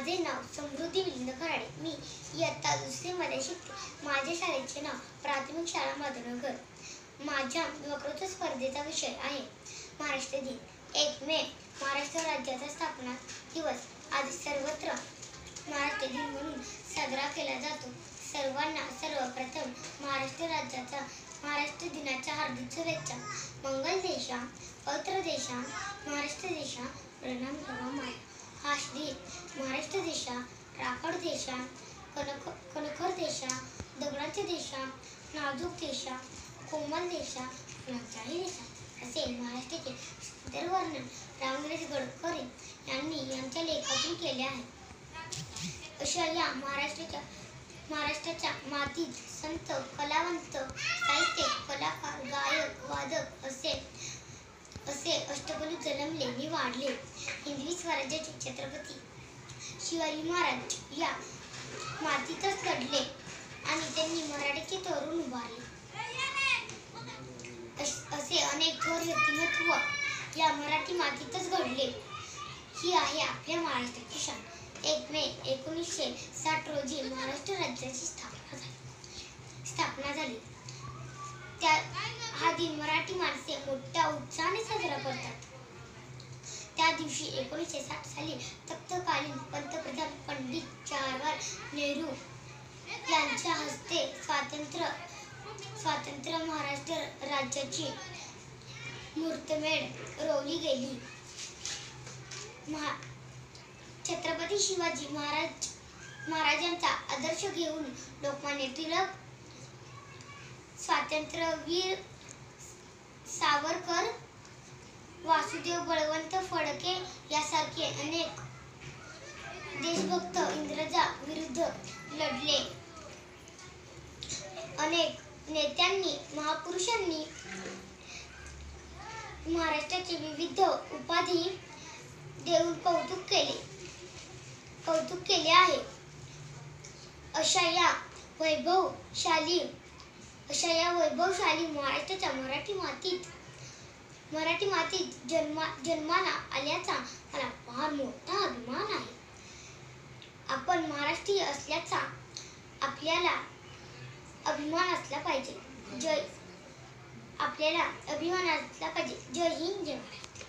माझे नाव समृद्धी मिलिंद खराडे. मी इयत्ता दुसरीमध्ये शिकते. माझ्या शाळेचे नाव प्राथमिक शाळा माधुरनगर माझ्या वक्तृत्व स्पर्धेचा विषय आहे. महाराष्ट्र दिन. एक मे महाराष्ट्र राज्याचा स्थापना दिवस. आज सर्वत्र महाराष्ट्र दिन म्हणून साजरा केला जातो. सर्वांना सर्वप्रथम महाराष्ट्र राज्याचा महाराष्ट्र दिनाच्या हार्दिक शुभेच्छा. मंगल देशा पत्र देशा महाराष्ट्र देशा प्रणाम करा माया दिन महाराष्ट्र देशा राखड देशा कनक कणखर देशा दगडाच्या देशा नाजूक देशा कोमल देशा फुलांचाही देशा असे महाराष्ट्राचे सुंदर वर्णन रामगिरीश गडकरी यांनी यांच्या लेखातून केले आहे. अशा या महाराष्ट्राच्या महाराष्ट्राच्या मातीत संत कलावंत साहित्यिक कलाकार गायक वादक असे असे अष्टपैलू जन्मले आणि वाढले. हिंदवी स्वराज्याचे छत्रपती शिवाजी महाराज या मातीतच घडले आणि त्यांनी मराठीचे तरुण उभारले. असे अनेक थोर व्यक्तिमत्व या मराठी मातीतच घडले. ही आहे आपल्या महाराष्ट्राची शान एक मे एकोणीसशे साठ रोजी महाराष्ट्र राज्याची स्थापना झाली. स्थापना झाली. त्या हा दिन मराठी माणसे मोठ्या उत्साहाने साजरा करतात. त्या दिवशी एकोणीसशे साठ साली तत्कालीन पंतप्रधान पंडित जवाहरलाल नेहरू यांच्या हस्ते स्वातंत्र्य स्वातंत्र्य महाराष्ट्र राज्याची मूर्तमेढ रोवली गेली. महा छत्रपती शिवाजी महाराज महाराजांचा आदर्श घेऊन लोकमान्य टिळक स्वातंत्र्यवीर सावरकर वासुदेव बळवंत फडके यासारखे अनेक देशभक्त इंग्रजा विरुद्ध लढले. अनेक नेत्यांनी महापुरुषांनी महाराष्ट्राचे विविध उपाधी देऊन कौतुक केले. कौतुक केले आहे. अशा या वैभवशाली अशा या वैभवशाली महाराष्ट्राच्या मराठी मातीत मराठी मातीत जन्मा जन्माला आल्याचा मला फार मोठा अभिमान आहे. आपण महाराष्ट्रीय असल्याचा आपल्याला अभिमान असला पाहिजे. जय आपल्याला अभिमान असला पाहिजे. जय हिंद जय महाराष्ट्र.